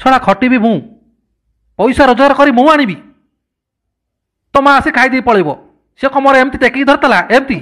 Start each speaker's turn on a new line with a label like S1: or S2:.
S1: ଶଳା ଖଟିବି ମୁଁ ପଇସା ରୋଜଗାର କରି ମୁଁ ଆଣିବି। ତୋ ମା ଆସି ଖାଇଦେଇ ପଳେଇବ। ସେ କମର ଏମିତି ଟେକିକି ଧରିଥିଲା ଏମିତି।